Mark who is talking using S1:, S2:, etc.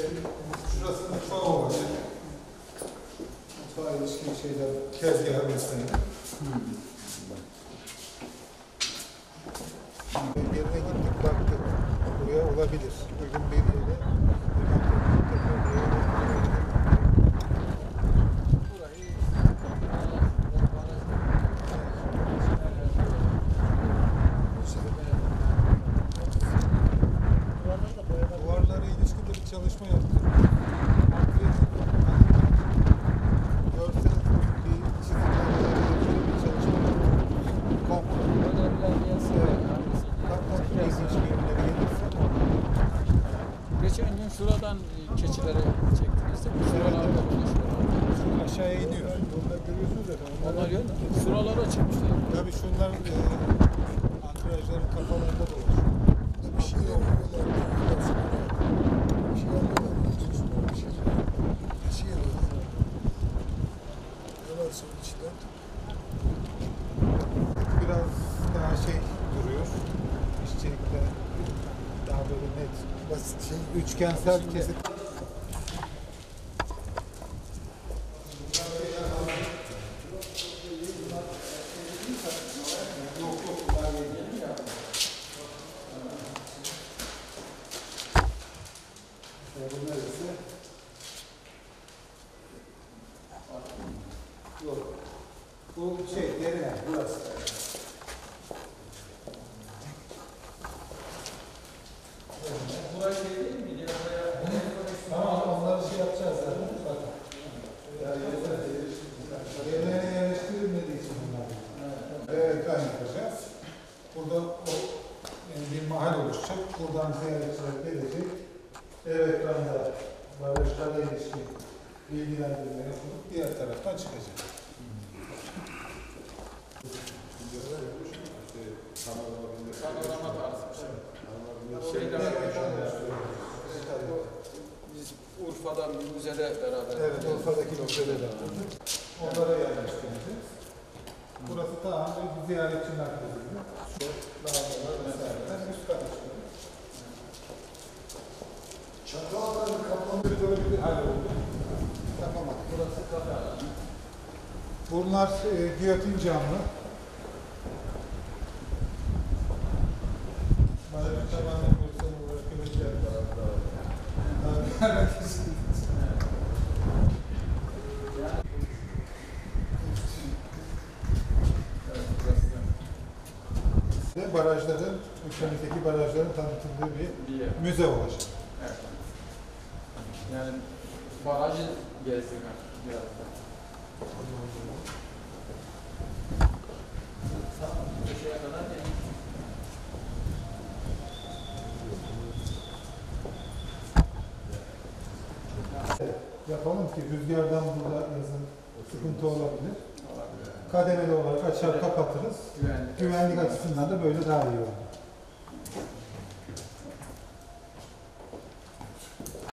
S1: Şurası mutfağı olacak. Mutfağa ilişkin şeyler, tezgahı vesaire. Yerine gittik baktık. Buraya olabilir. Uygun bir yere.
S2: Şuradan e, keçileri çektiniz de şuralarda konuşuyorlar.
S1: aşağıya iniyor. Burada görüyorsunuz efendim.
S2: Onlar yok şuralara çıkmışlar.
S1: Tabii şunlar e, antrajların kafalarında dolaşıyor.
S3: Bir şey. Bir şey şey?
S1: Biraz daha şey duruyor. İşçilikte böyle net.
S3: Basit şey.
S1: Üçgensel kesit. Bu şey burası.
S2: Burası
S1: Yapacağız. Burada o yani bir mahal oluşacak. Buradan ziyaretçiler gelecek. Evet, ben de barajlara ilişkin bilgilendirme yapılıp diğer taraftan çıkacak.
S2: Panorama tarzı bir şey. Biz Urfa'dan bir müzede beraber.
S1: Evet, Urfa'daki müzeler alındı. Onlara yerleştirileceğiz. Burası tamamen bir ziyaretçi merkezi. Şu lavabolar vesaireler üst kata çıkıyor.
S3: Çatalların kapanı.
S1: Böyle bir hal oldu. Yapamadık.
S2: Burası kafe alanı.
S1: Bunlar e, giyotin camlı. Barajın tamamen görsel olarak görecek. Ve barajların, ülkemizdeki barajların tanıtıldığı bir
S2: Bir yer.
S1: müze olacak.
S2: Evet. Yani barajı gezdik artık biraz da. Köşeye kadar geldik.
S1: Yapalım ki rüzgardan burada yazın sıkıntı olabilir. Kademeli olarak açar kapatırız.
S2: Güvenlik.
S1: Güvenlik açısından da böyle daha iyi olur.